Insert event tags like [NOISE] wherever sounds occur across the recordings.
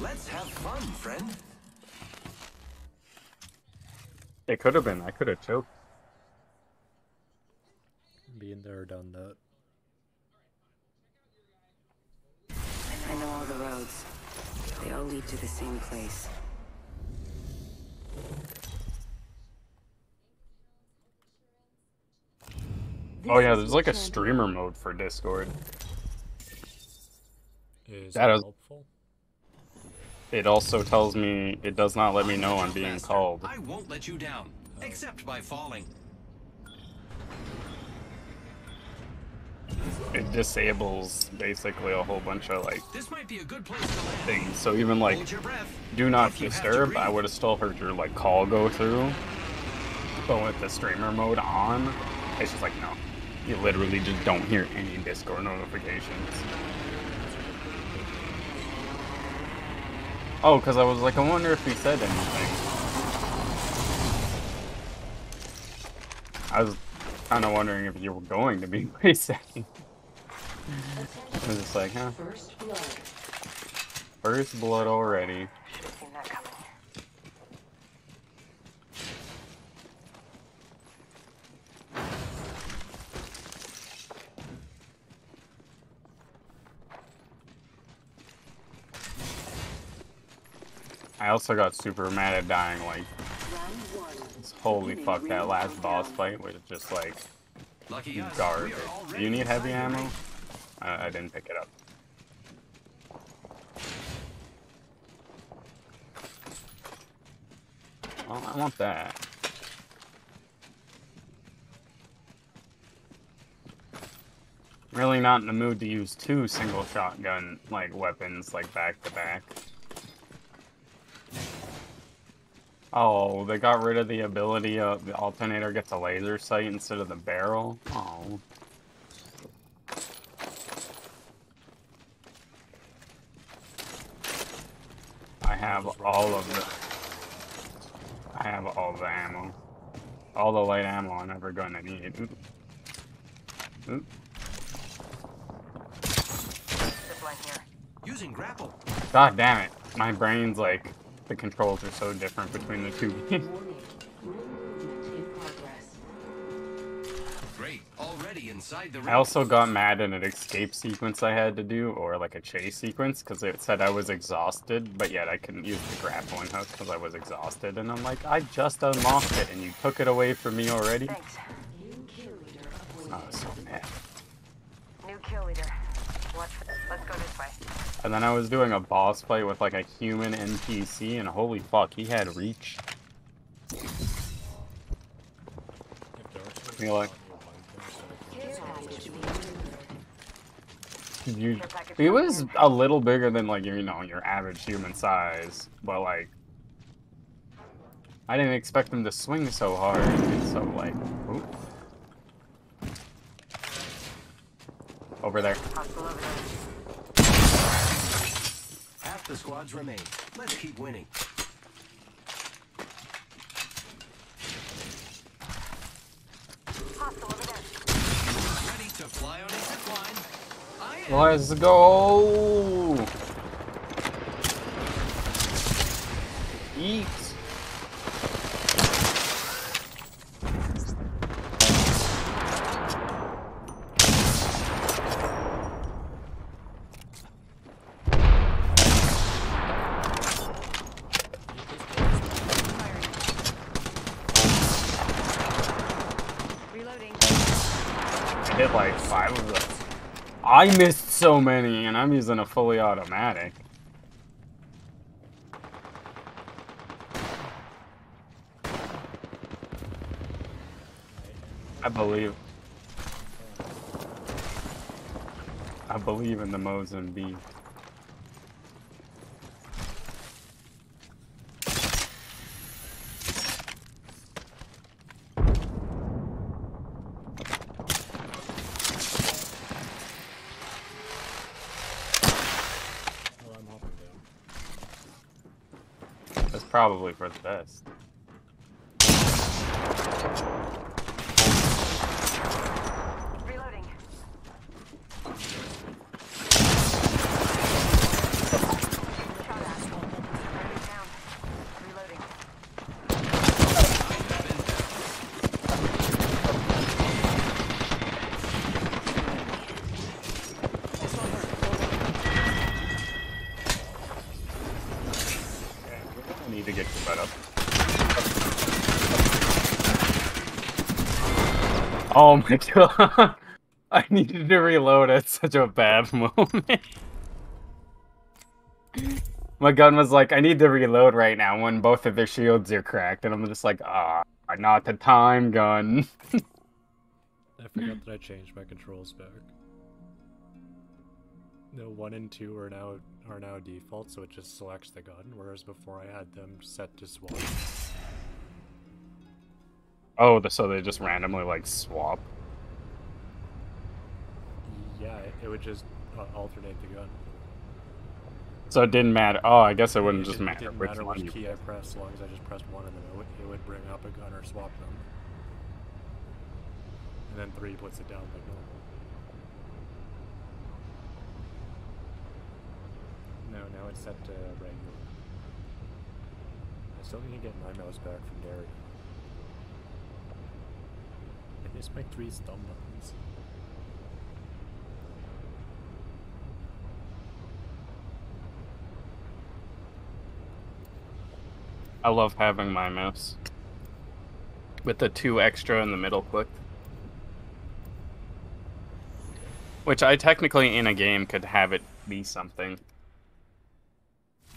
Let's have fun, friend. It could have been. I could have choked. Being there, done that. I know all the roads. They all lead to the same place. Oh yeah, there's like a streamer mode for Discord. Is That it is- helpful? It also tells me it does not let me know I'm being called. I won't let you down, except by falling. It disables basically a whole bunch of like This might be a good place to land. things. So even like Hold your breath. do not If you have to disturb. I would have still heard your like call go through. But with the streamer mode on, it's just like no. You literally just don't hear any Discord notifications. Oh, because I was like, I wonder if he said anything. I was kind of wondering if you were going to be [LAUGHS] voice. I was just like, huh? First blood. First blood already. Seen that coming. I also got super mad at dying, like, holy fuck, that last boss fight was just like garbage. Do you need heavy ammo? I didn't pick it up. Well, I want that. Really not in the mood to use two single shotgun like weapons like back to back. Oh, they got rid of the ability of the alternator gets a laser sight instead of the barrel. Oh. I have all of the. I have all the ammo. All the light ammo I'm ever gonna need. Oop. Oop. Here. Using grapple. God damn it. My brain's like, the controls are so different between the two games. Warning. Movement in progress. Great. Already inside the ring. I also got mad at an escape sequence I had to do, or like a chase sequence, because it said I was exhausted, but yet I couldn't use the grappling hook because I was exhausted. And I'm like, I just unlocked it, and you took it away from me already? Thanks. New kill leader I was so mad. New kill leader. Watch for this. Let's go this way. And then I was doing a boss fight with like a human NPC, and holy fuck, he had reach. You like- you he was a little bigger than like you know your average human size, but like I didn't expect him to swing so hard. So like, over there. Hostile over there. Half the squads remain. Let's keep winning. Hostile over there. Ready to fly on a zip line. I am. Let's go. Eat. Reloading. I hit like five of them. I missed so many, and I'm using a fully automatic. I believe. I believe in the Mozambique. Probably for the best. Reloading. Shot at. I need to get your butt up. Oh my god. [LAUGHS] I needed to reload at such a bad [LAUGHS] moment. My gun was like, I need to reload right now when both of their shields are cracked, and I'm just like, ah, not the time gun. I forgot that I changed my controls back. No, one and two are now are now default, so it just selects the gun, whereas before I had them set to swap. Oh, so they just randomly like swap. Yeah, it, it would just uh, alternate the gun. So it didn't matter. Oh, I guess it wouldn't It just matter It didn't which matter which you. key I pressed, as long as I just pressed one of them, it would, it would bring up a gun or swap them. And then three puts it down like normal. No, now it's set to regular. I still need to get my mouse back from Gary. I my three thumb buttons. I love having my mouse with the two extra in the middle click. Which I technically in a game could have it be something.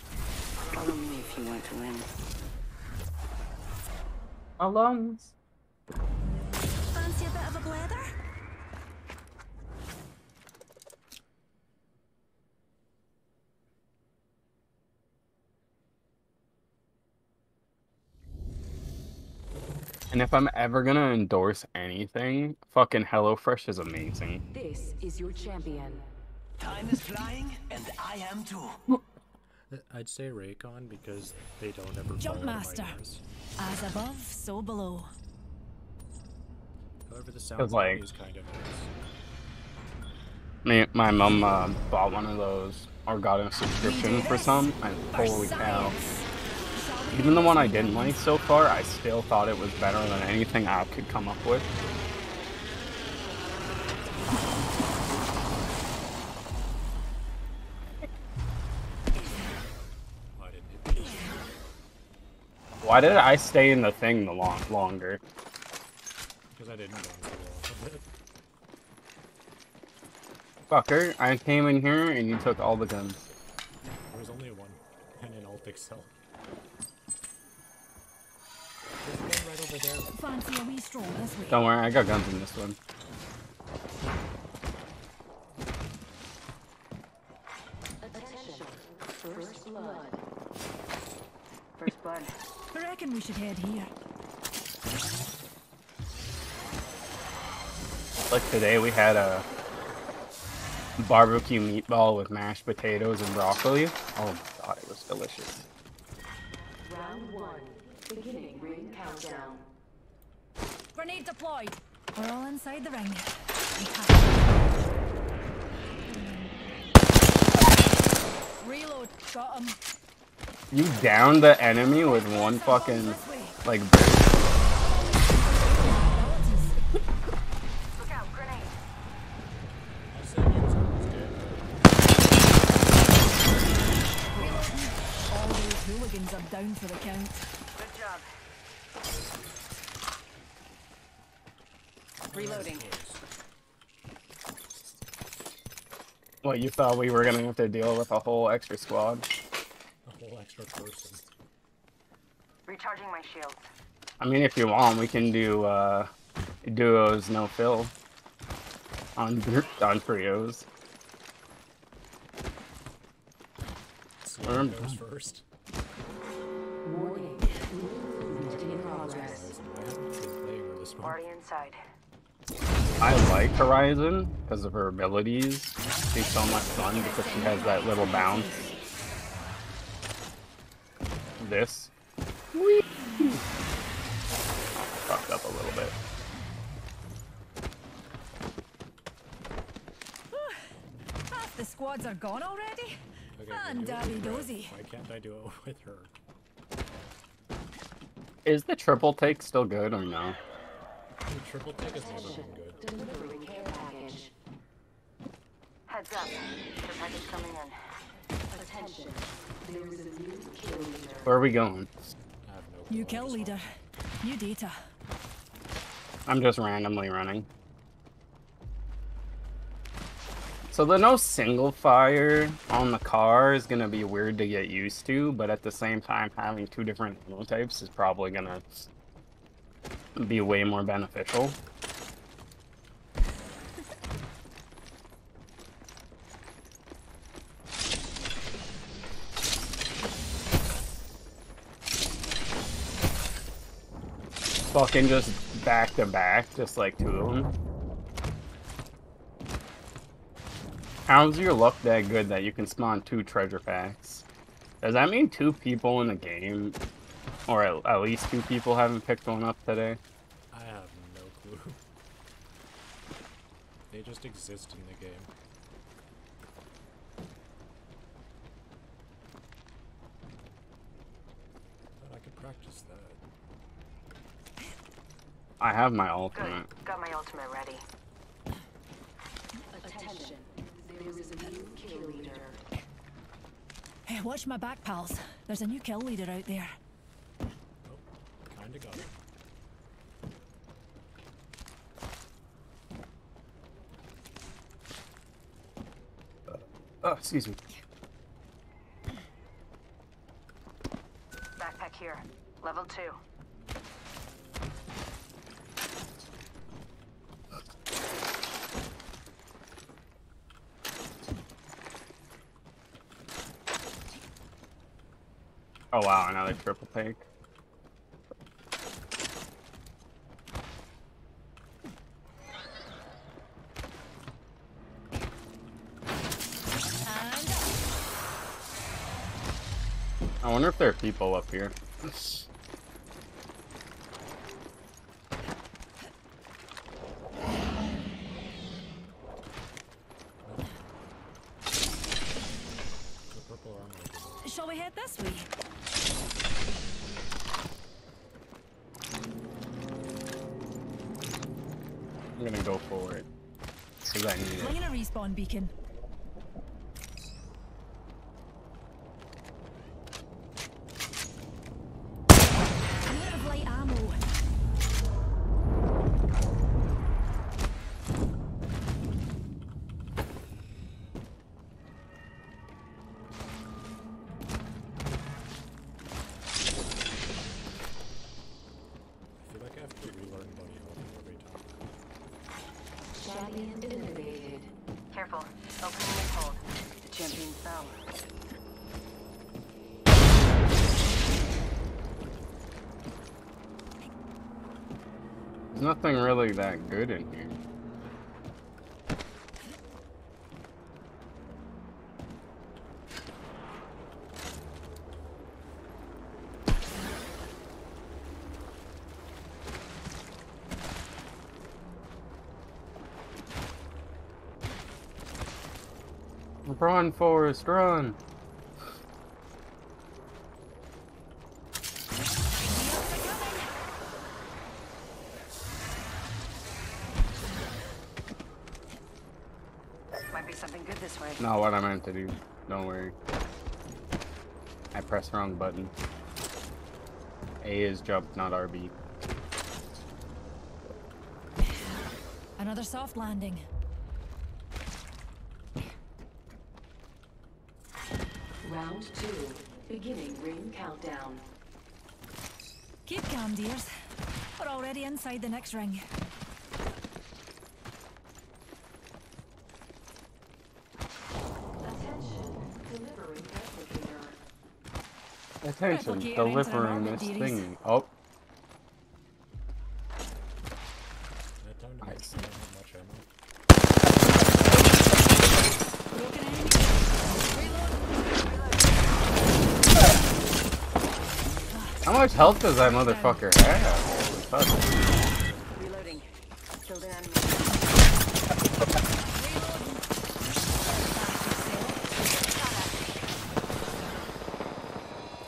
Follow me if you want to win. Lungs. And if I'm ever gonna endorse anything, fucking HelloFresh is amazing. This is your champion. Time is flying, and I am too. I'd say Raycon because they don't ever Jump fall out of my master. As above, so below. However, the sound like- is kind of nice. Me, my mom uh, bought one of those or got a subscription for some, and For holy cow. Science. Shall we Even the one I didn't like so far, I still thought it was better than anything I could come up with. I didn't hit Why did I stay in the thing the long longer? because I didn't want to go off of it. Fucker, I came in here and you took all the guns. There was only one, and an alt excel. Don't worry, I got guns in this one. Attention. First blood. First blood. I reckon we should head here. Like today we had a barbecue meatball with mashed potatoes and broccoli. Oh my god, it was delicious. Round one. Beginning ring countdown. Grenade deployed. We're all inside the ring. Reload. Got him. You downed the enemy with one fucking like. Reloading. What you thought we were gonna have to deal with a whole extra squad? A whole extra person. Recharging my shields. I mean, if you want, we can do uh, duos no fill on on trios. See Um, goes first. Warning. Movement in progress. Guys, I I like Horizon because of her abilities. She's so much fun because she has that little bounce. This. Fucked up a little bit. Half the squads are gone already? Okay, And we do it Dabby with Red. Dozy. Why can't I do it with her? Is the triple take still good or no? The triple take has never been good. Delivering care package. Heads up. The package coming in. Attention. There is a new kill leader. Where are we going? No new kill leader. New data. I'm just randomly running. So the no single fire on the car is gonna be weird to get used to, but at the same time, having two different ammo types is probably be way more beneficial. Fucking just back to back, just like two of them. How's your luck that good that you can spawn two treasure packs? Does that mean two people in the game, or at, at least two people haven't picked one up today? I have no clue. [LAUGHS] They just exist in the game. But I could practice that. I have my Good. ultimate. Got my ultimate ready. Attention. There is a new kill leader. Hey, watch my back, pals. There's a new kill leader out there. Oh, kinda got it. Oh, excuse me. Backpack here. Level two. Oh wow, another triple take. And I wonder if there are people up here. Shall we head this way? I'm gonna go for it. Cause I need it. Fling in a respawn beacon. I'm out of light ammo. I feel like I have to relearn bunny hopping every time. Champion eliminated. Careful. Opening and hold. The champion fell. There's nothing really that good in here. Run, Forrest, run! Might be something good this way. Not what I meant to do. Don't worry. I pressed wrong button. A is jump, not RB. Another soft landing. Round two. Beginning ring countdown. Keep calm, dears. We're already inside the next ring. Attention. Delivering replicator. Attention, delivering this thingy. Oh, That time to Nice. make sure I don't have much ammo. Broken enemy. Reload. how much health does that motherfucker have? Holy fuck. Reloading. Killed an enemy.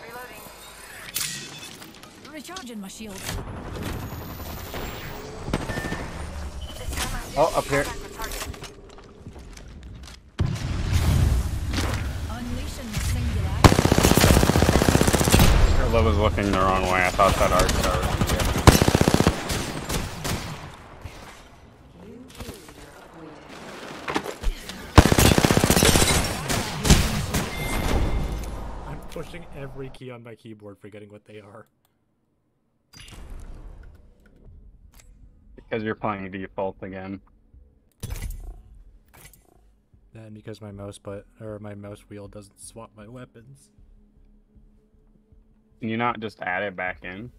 Reloading. Recharging my shield. Oh, up here. Was looking the wrong way. I thought that arc star was gonna get me. New kill leader appointed. I'm pushing every key on my keyboard, forgetting what they are. Because you're playing default again. And because my mouse but or my mouse wheel doesn't swap my weapons, Can you not just add it back in?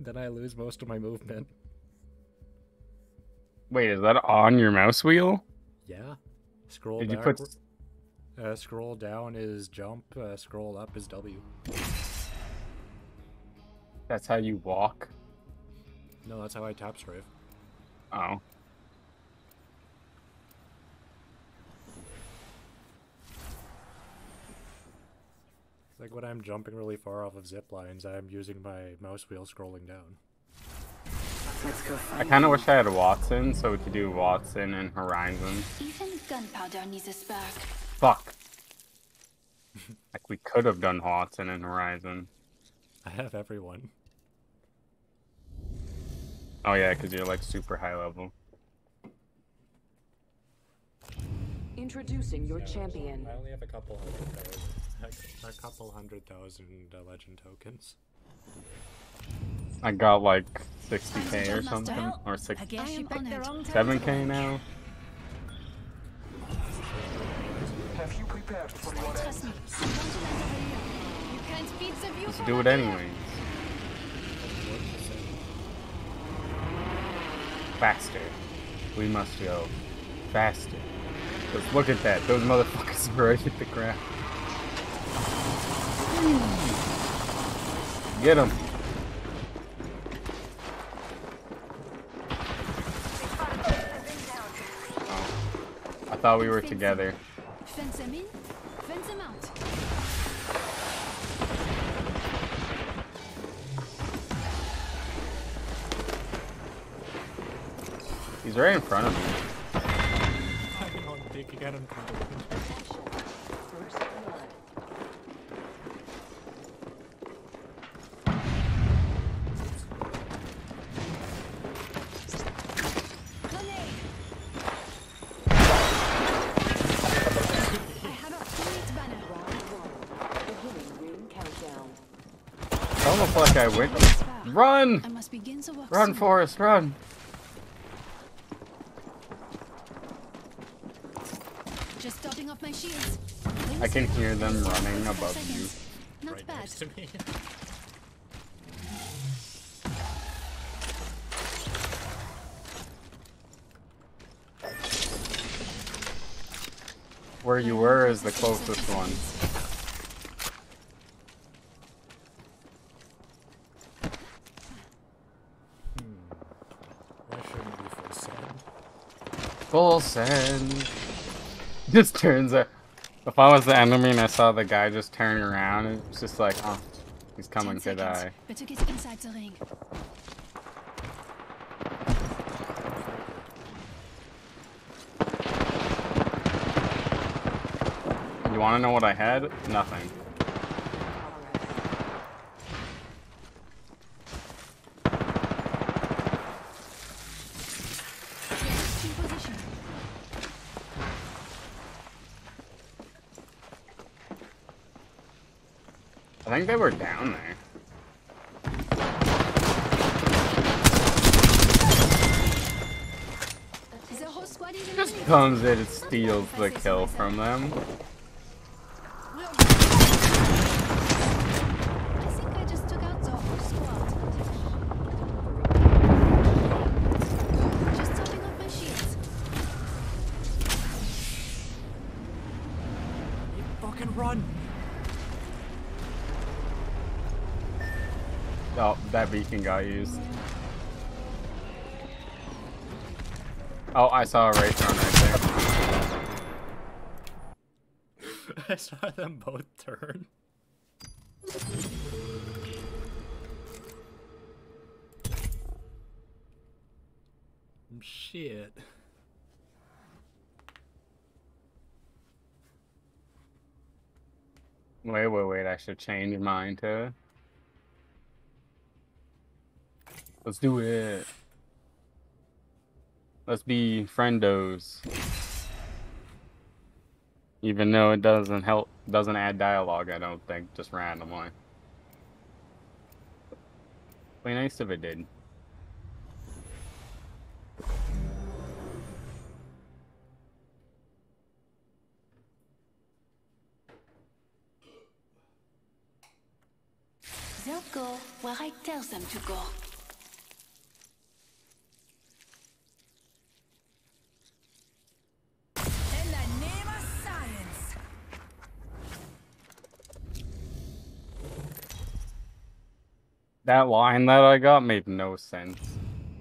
then I lose most of my movement. Wait, is that on your mouse wheel? Yeah. Scroll Did you put? Uh, scroll down is jump. Uh, scroll up is W. That's how you walk. No, that's how I tap strafe. Oh. Like when I'm jumping really far off of zip lines, I'm using my mouse wheel scrolling down. Let's go I kind of wish I had Wattson, so we could do Wattson and Horizon. Even gunpowder needs a spark. Fuck. [LAUGHS] like we could have done Wattson and Horizon. I have everyone. Oh yeah, because you're like super high level. Introducing your champion. I only have a couple hundred thousand. A, a couple hundred thousand uh, legend tokens. I got like 60k or something, or I six, guess you picked the wrong 7k now. Trust me. I'm going to land over here. You can't beat the view Let's do it here. anyways. Faster. We must go. Faster. Just look at that. Those motherfuckers [LAUGHS] are right hit the ground. Hmm. Get him. Oh. I thought we were together. Fence them in, fence them out. He's right in front of me. I'm on dick again. I'm trying It's almost like I went. Run! I must begin the work Run, soon. Forrest, run! Just topping off my shields. I can hear them running above you. Not right bad. to me. Where you were is the closest one. Why shouldn't we full send? Full send. Just turns out. If I was the enemy and I saw the guy just turn around, it's just like, oh, he's coming to die. Inside the ring. You want to know what I had? Nothing. In position. I think they were down there. The whole squad is in Just comes in and steals the kill from them. Beacon got used. Oh, I saw a race run right there. [LAUGHS] I saw them both turn. Mm, shit. Wait, wait, wait. I should change mine to Let's do it. Let's be friendos. Even though it doesn't help, doesn't add dialogue, I don't think, just randomly. Be nice if it did. They'll go where I tell them to go. That line that I got made no sense.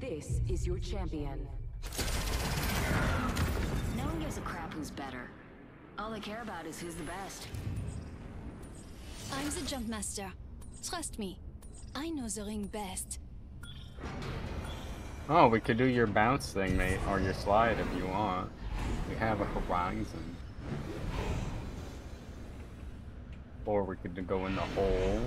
This is your champion. No one gives a crap who's better. All they care about is who's the best. I'm the jump master. Trust me. I know the ring best. Oh, we could do your bounce thing, mate, or your slide if you want. We have a horizon. Or we could go in the hole.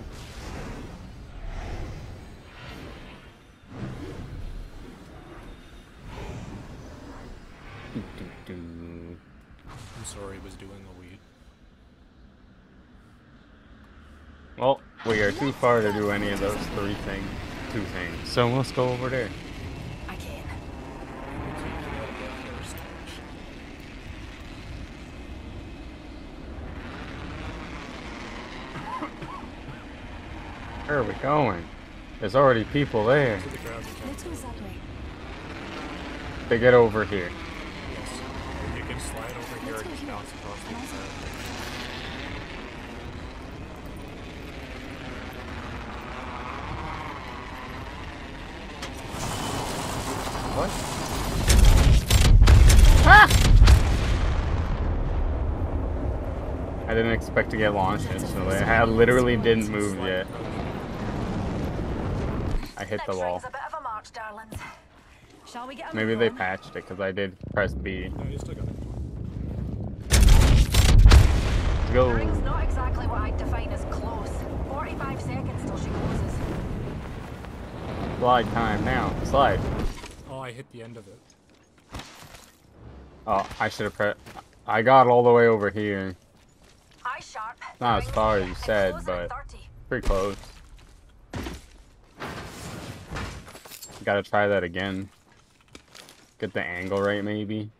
I'm sorry, was doing a weed. Well, we are too far to do any of those three things. Two things. So let's go over there. I can. Where are we going? There's already people there. To the ground, you can Let's go that way. They get over here. Yes. You slide over here and just bounce across the ground. What? Ah! I didn't expect to get launched instantly. I literally didn't move yet. I hit the wall. ring's a bit of a march, darlings. Shall we get a Maybe they patched it because I did press B. No, you still got it. The Go. ring's not exactly what I'd define as close. 45 seconds till she closes. Slide time now. Slide. Oh, I hit the end of it. Oh, I should have pressed. I got all the way over here. Eye sharp. Not as far as you said, but- Pretty close. Gotta try that again. Get the angle right, maybe.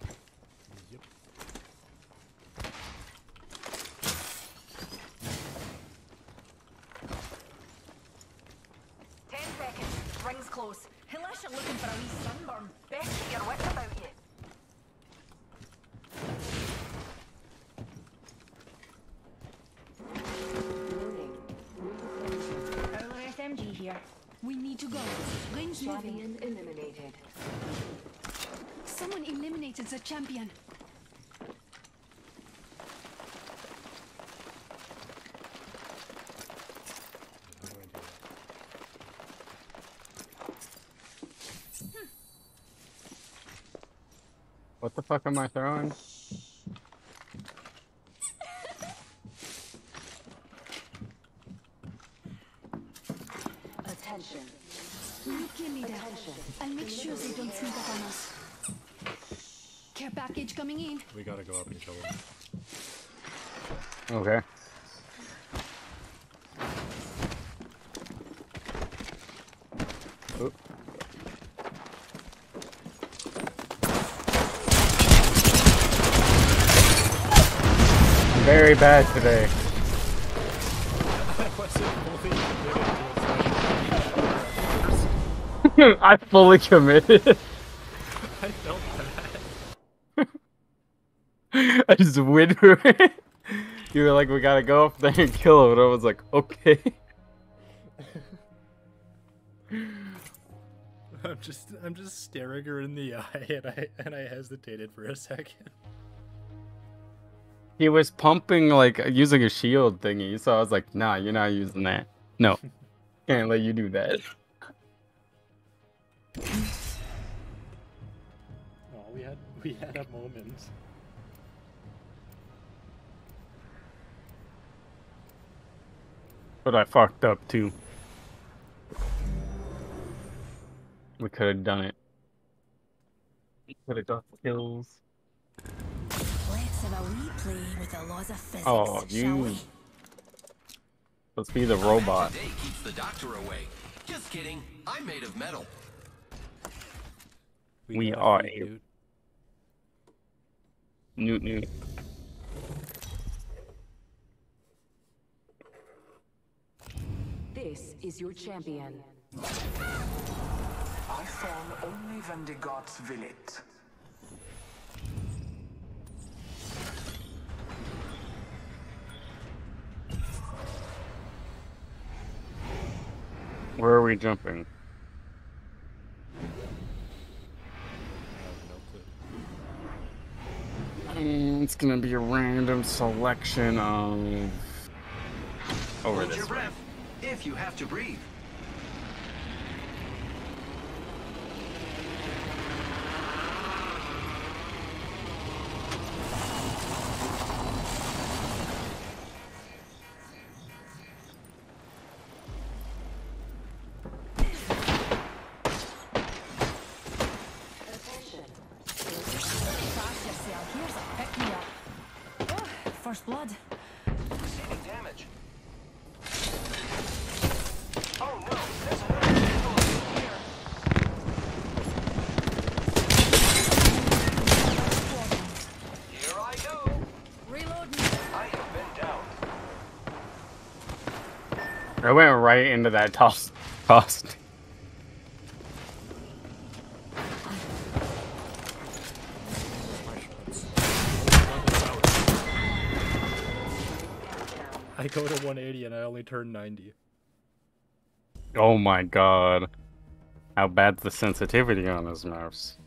Champion. How do I do that? What the fuck am I throwing? Attention. Leader. Attention. I'll make sure they don't sneak up on us. Care package coming in. We gotta go up and kill him. Okay. Oop. I'm very bad today. [LAUGHS] I wasn't fully committed to it, so I fully committed. I felt bad. [LAUGHS] I just went for it. You were like, we gotta go up there and kill him. And I was like, okay. [LAUGHS] I'm just I'm just staring her in the [LAUGHS] eye and I and I hesitated for a second. He was pumping, like, using a shield thingy. So I was like, nah, you're not using that. No. Can't let you do that. Oh, we had we had a moment. But I fucked up too. We could have done it. We could have got kills. Let's have a wee play with the laws of physics, Oh, you- Let's be the robot. a day keeps the doctor away. Just kidding. I'm made of metal. We got are feet, a- Newt Newt. This is your champion. I fall only when the gods will it. Where are we jumping? I have no clue. Mm, It's gonna be a random selection of over Hold this your way. breath. If you have to breathe. Attention. Fast I went right into that toss. [LAUGHS] Shots. I go to 180 and I only turn 90. Oh my god. How bad's the sensitivity on this mouse?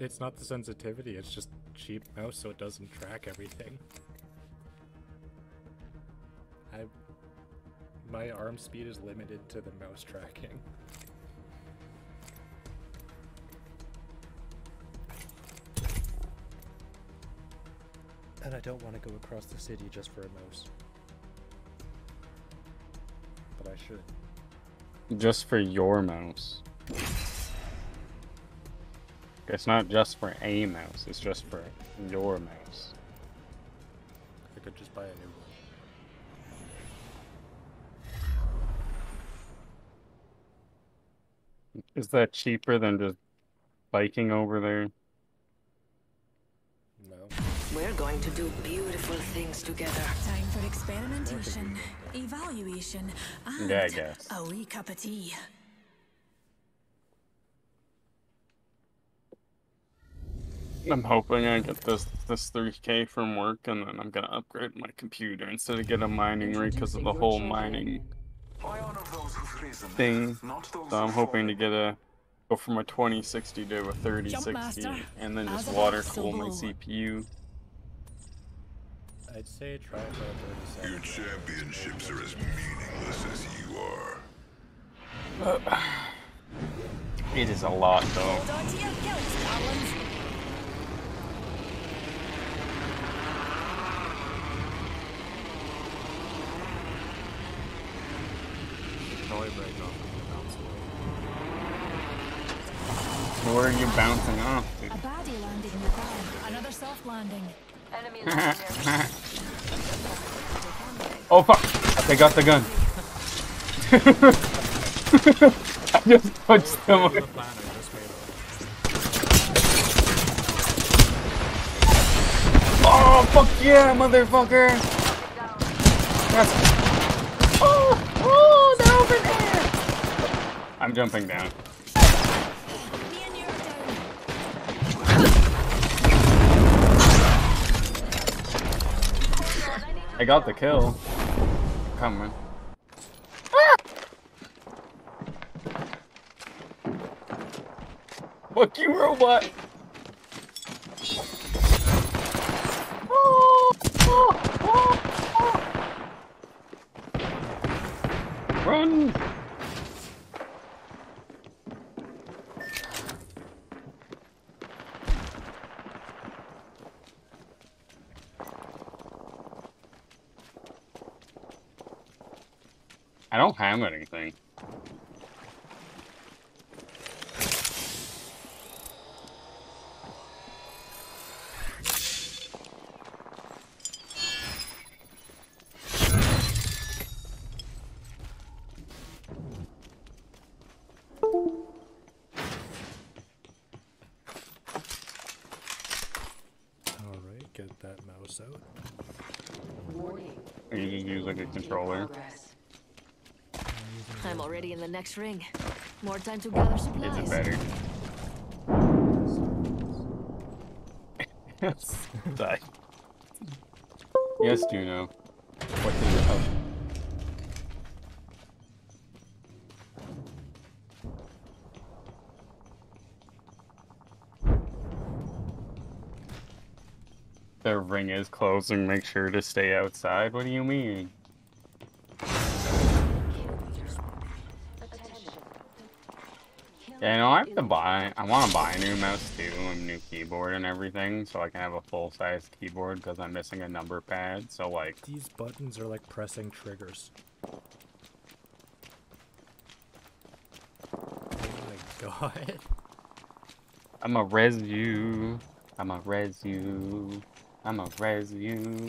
It's not the sensitivity, it's just cheap mouse so it doesn't track everything. My arm speed is limited to the mouse tracking. And I don't want to go across the city just for a mouse. But I should. Just for your mouse. It's not just for a mouse, it's just for your mouse. I could just buy a new one. Is that cheaper than just biking over there? No. We're going to do beautiful things together. Time for experimentation, evaluation, and Yeah, I guess. a wee cup of tea. I'm hoping I get this this 3k from work and then I'm gonna upgrade my computer instead of get a mining rig because of the whole mining I honor those who've risen, thing. not those So I'm hoping to get a go from a 2060 to a 3060 and then just water cool my. CPU. I'd say try for a 37. Your championships are as meaningless as you are. [SIGHS] It is a lot though. Hold on to your kilts, darlings. Probably break off and bounce away. Where are you bouncing off A to? baddie landed in the ground. Another soft landing. Enemy [LAUGHS] Oh fuck! They got the gun. [LAUGHS] I just punched someone. The plan I just made. Oh fuck yeah, motherfucker! That's... Oh, oh, they're over there. I'm jumping down. I got the kill. Coming. Fuck you, robot! Oh, oh, oh, oh. Run! I don't have anything. this out. Warning. Or you just use like a controller. I'm already in the next ring. More time to gather supplies. Is it better? [LAUGHS] Die. Yes, Juno. What is it? Oh. The ring is closing. Make sure to stay outside. What do you mean? To buy. I want to buy a new mouse too, a new keyboard and everything, so I can have a full-size keyboard because I'm missing a number pad. So like, These buttons are like pressing triggers. Oh my [LAUGHS] god. I'm a res you. I'm a res you. I'm a res you.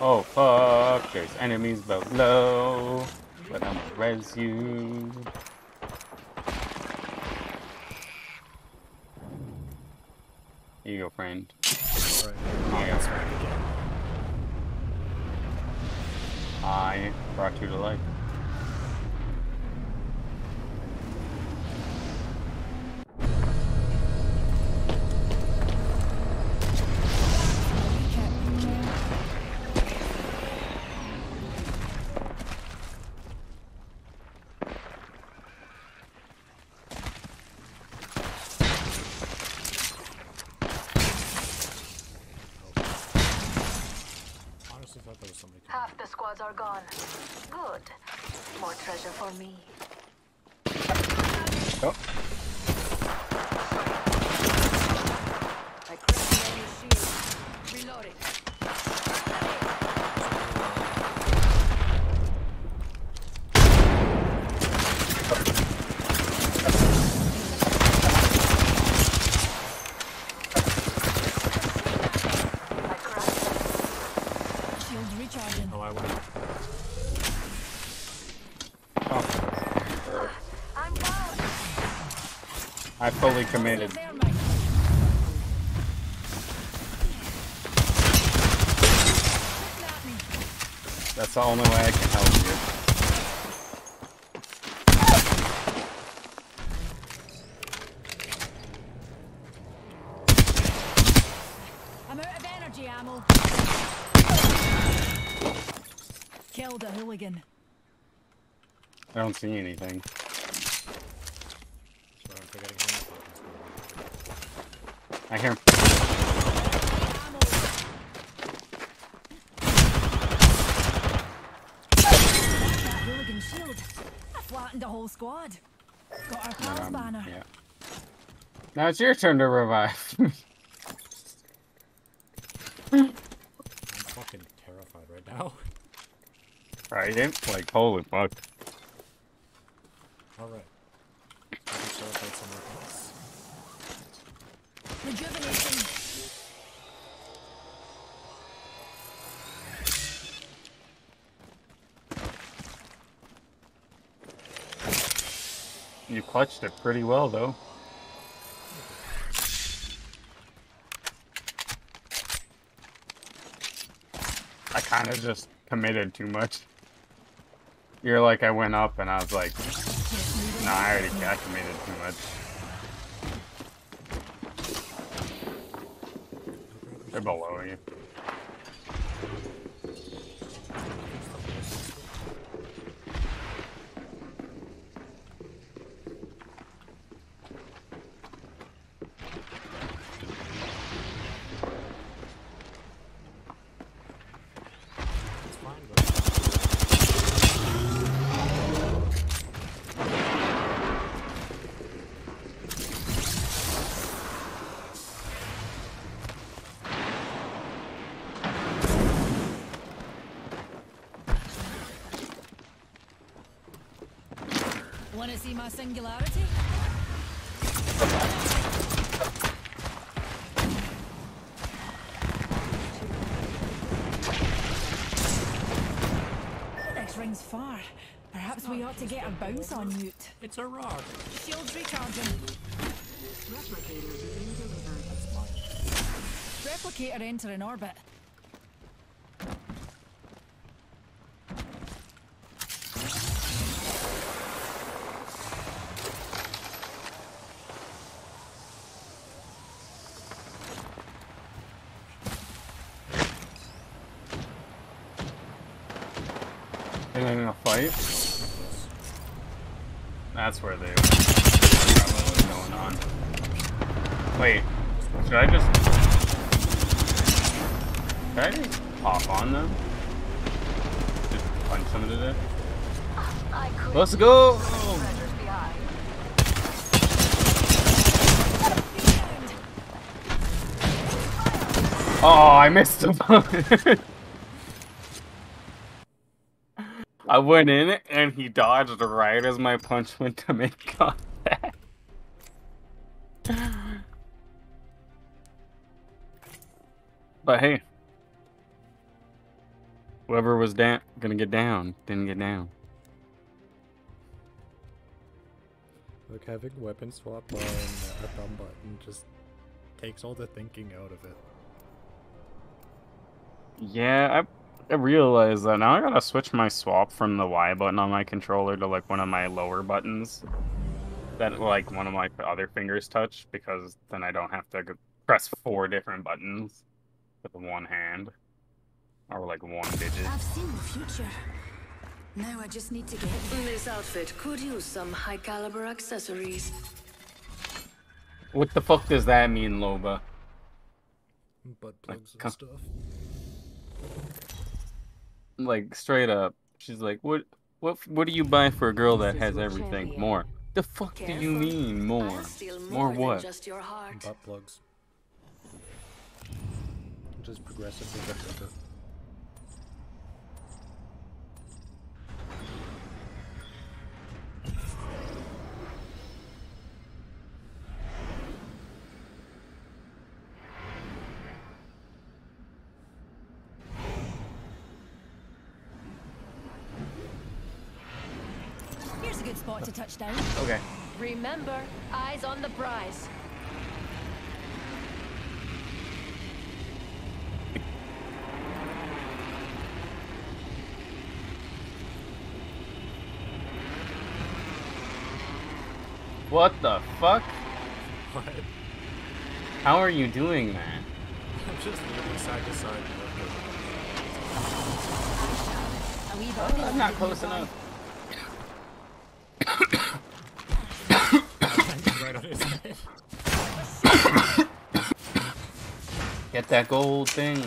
Oh fuck! There's enemies below, but I'm a res you. Here you go, friend. I brought you to life. Honestly thought there was somebody coming. Half the squads are gone. Good. More treasure for me. Oh, I cracked the enemy shield. Reloading. I cracked. Shields recharging. Oh, I went. oh. I'm down. I fully committed. There, mate. Shooting at me. That's the only way I can help you. I'm out of energy ammo. Killed a hooligan. I don't see anything. Sorry, I'm forgetting how many buttons there are. I hear. Ammo. That hooligan shield. I flattened the whole squad. Got our pals Um, banner. yeah. Now it's your turn to revive. [LAUGHS] I'm fucking terrified right now. right? Like, holy fuck. You clutched it pretty well, though. I kind of just committed too much. You're like, I went up and I was like, nah, I already I committed too much. They're below you. See my singularity? The next ring's far. Perhaps we ought to get a bounce on Newt. it's a rock. Shields recharging. Replicator entering orbit. Fight? That's where they what's going on. Wait, should I just Should I just pop on them? Just punch them to death? Let's go! Oh, I missed him. [LAUGHS] I went in and he dodged right as my punch went to make [LAUGHS] contact. But hey, whoever was down, gonna get down, didn't get down. Like having weapon swap on a thumb button just takes all the thinking out of it. Yeah, I, I realized that now I gotta switch my swap from the Y button on my controller to like one of my lower buttons that like one of my other fingers touch because then I don't have to press four different buttons with one hand or like one digit. I've seen the future. Now I just need to get This outfit could use some high caliber accessories. What the fuck does that mean, Loba? Butt plugs come- and stuff. Like straight up, she's like, "What, what, what do you buy for a girl that has everything more?" The fuck do you mean more? More more, what? just your heart. Butt plugs. Just progressively get spot to touch down. Okay. Remember, eyes on the prize. What the fuck? What? How are you doing that? I'm just moving side to side. A wee bit. I'm not close enough. right on his head. Get that gold thing.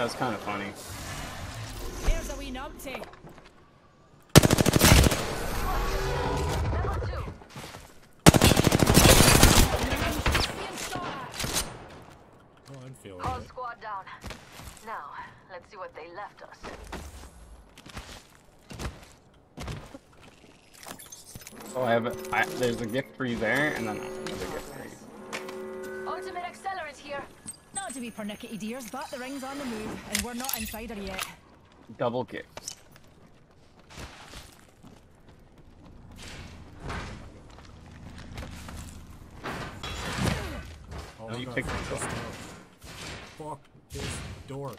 That was kind of funny. There's a wee numpty. Level two. Being shot at. Oh, I'm feeling Whole it. squad down. Now, let's see what they left us. Oh, I have. A, I, there's a gift for you there, and then another gift for you. To be pernickety dears, but the ring's on the move, and we're not inside her yet. Double gifts. Oh, No, you God, picked fuck this this door. Fuck this door.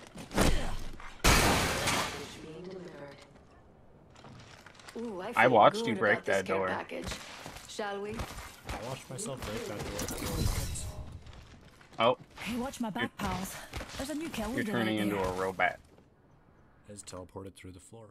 Ooh, I, I watched you break that door. Package. Shall we? I watched myself break that door. Once. Hey, watch my back, pals. There's a new kill you're turning into a robot. Has teleported through the floor.